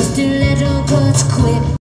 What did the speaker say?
Just a little girl.